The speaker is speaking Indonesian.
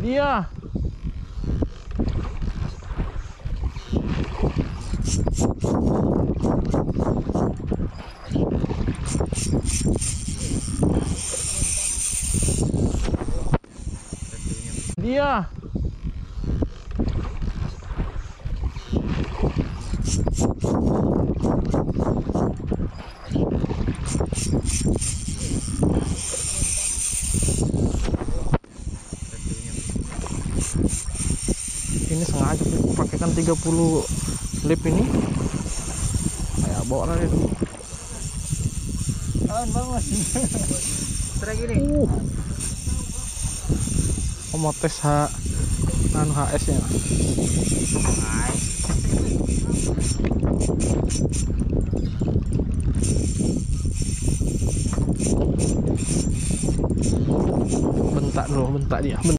Лиа! Лиа! Thank Ini sengaja pakaikan 30 lip ini. Kayak bawa lagi dulu. Kawan bangun. Trek ini. Uh. Oh, mau tes H anu HS nya. Hai. Bentak dulu, bentak dia.